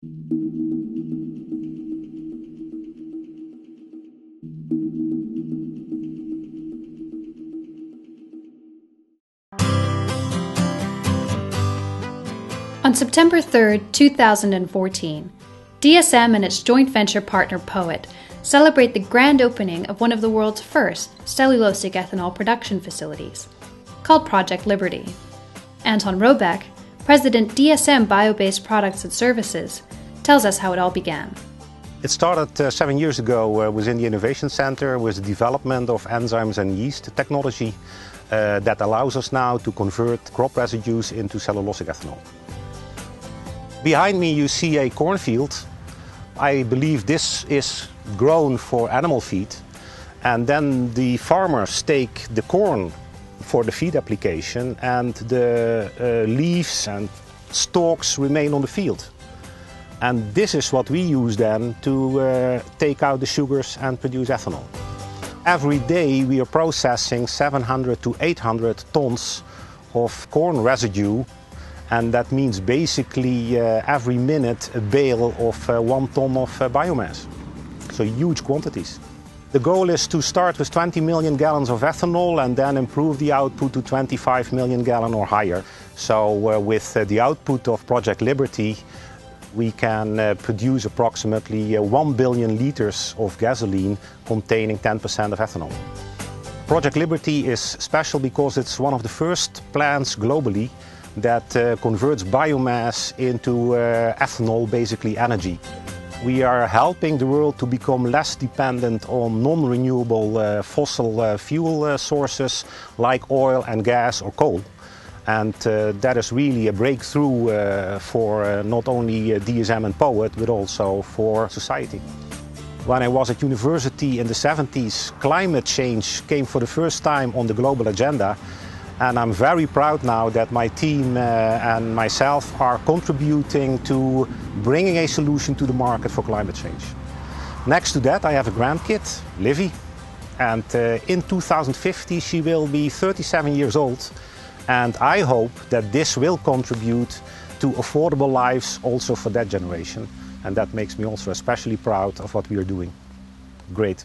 On September 3, 2014, DSM and its joint venture partner POET celebrate the grand opening of one of the world's first cellulosic ethanol production facilities, called Project Liberty. Anton Robek, President DSM Bio Based Products and Services, tells us how it all began. It started uh, seven years ago uh, within the Innovation Center with the development of enzymes and yeast technology uh, that allows us now to convert crop residues into cellulosic ethanol. Behind me you see a cornfield. I believe this is grown for animal feed. And then the farmers take the corn for the feed application and the uh, leaves and stalks remain on the field. And this is what we use then to uh, take out the sugars and produce ethanol. Every day we are processing 700 to 800 tons of corn residue and that means basically uh, every minute a bale of uh, one ton of uh, biomass. So huge quantities. The goal is to start with 20 million gallons of ethanol and then improve the output to 25 million gallon or higher. So uh, with uh, the output of Project Liberty, we can uh, produce approximately 1 billion liters of gasoline containing 10% of ethanol. Project Liberty is special because it's one of the first plants globally that uh, converts biomass into uh, ethanol, basically energy. We are helping the world to become less dependent on non-renewable uh, fossil uh, fuel uh, sources like oil and gas or coal. And uh, that is really a breakthrough for not only DSM and POET, but also for society. When I was at university in the 70s, climate change came for the first time on the global agenda. And I'm very proud now that my team uh, and myself are contributing to bringing a solution to the market for climate change. Next to that, I have a grandkid, Livy. And uh, in 2050, she will be 37 years old. And I hope that this will contribute to affordable lives also for that generation. And that makes me also especially proud of what we are doing. Great.